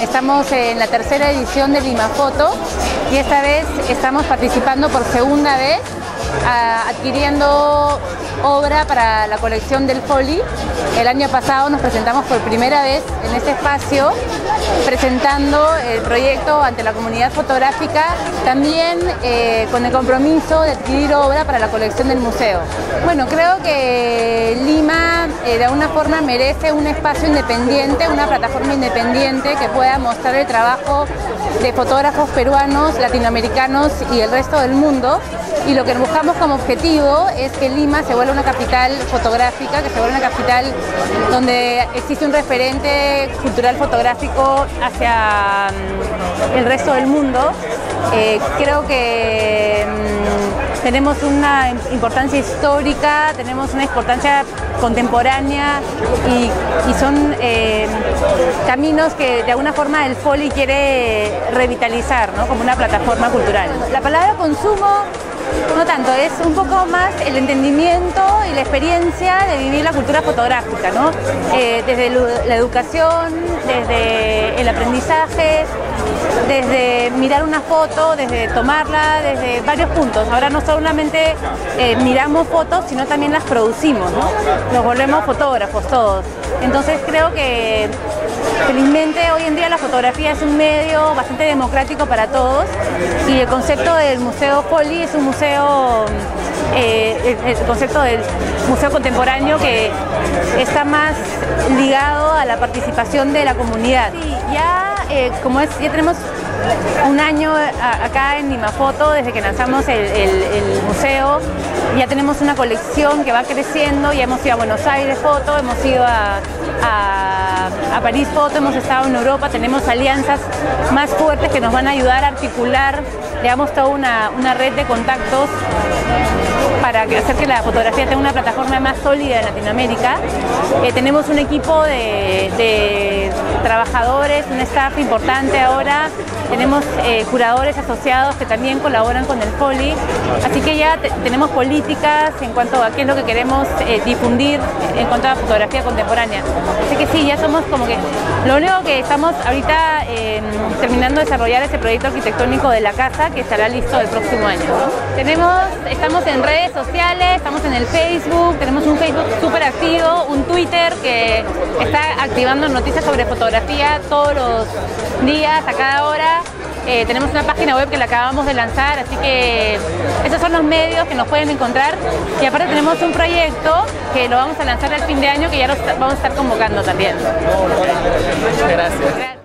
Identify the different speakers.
Speaker 1: estamos en la tercera edición de Lima Foto y esta vez estamos participando por segunda vez adquiriendo obra para la colección del Foli. El año pasado nos presentamos por primera vez en este espacio presentando el proyecto ante la comunidad fotográfica, también eh, con el compromiso de adquirir obra para la colección del museo. Bueno, creo que de alguna forma merece un espacio independiente, una plataforma independiente que pueda mostrar el trabajo de fotógrafos peruanos, latinoamericanos y el resto del mundo y lo que buscamos como objetivo es que Lima se vuelva una capital fotográfica, que se vuelva una capital donde existe un referente cultural fotográfico hacia mm, el resto del mundo. Eh, creo que mm, tenemos una importancia histórica, tenemos una importancia contemporánea y, son eh, caminos que de alguna forma el Foli quiere revitalizar como una plataforma cultural. La palabra consumo no tanto, es un poco más el entendimiento y la experiencia de vivir la cultura fotográfica, ¿no? Eh, desde la educación, desde el aprendizaje, desde mirar una foto, desde tomarla, desde varios puntos. Ahora no solamente eh, miramos fotos, sino también las producimos, ¿no? Nos volvemos fotógrafos todos. Entonces creo que felizmente hoy en día la fotografía es un medio bastante democrático para todos y el concepto del Museo Poli es un museo, eh, el, concepto del museo contemporáneo que está más ligado a la participación de la comunidad. ya, eh, como es, ya tenemos un año acá en Limafoto, desde que lanzamos el, museo, ya tenemos una colección que va creciendo, ya hemos ido a Buenos Aires Foto, hemos ido a, París Foto, hemos estado en Europa, tenemos alianzas más fuertes que nos van a ayudar a articular, digamos, toda una, una red de contactos para hacer que la fotografía tenga una plataforma más sólida en Latinoamérica. Eh, tenemos un equipo de, trabajadores, un staff importante ahora, tenemos eh, curadores asociados que también colaboran con el Poli, así que ya tenemos políticas en cuanto a qué es lo que queremos eh, difundir en cuanto a la fotografía contemporánea. Así que sí, ya somos como que, lo único que estamos ahorita terminando de desarrollar ese proyecto arquitectónico de la casa que estará listo el próximo año. Tenemos, estamos en redes sociales, estamos en el Facebook, tenemos un Facebook súper activo, un Twitter que está activando noticias sobre fotografía todos los días, a cada hora. Eh, tenemos una página web que la acabamos de lanzar, así que esos son los medios que nos pueden encontrar. Y aparte tenemos un proyecto que lo vamos a lanzar al fin de año que ya lo vamos a estar convocando también.
Speaker 2: Gracias.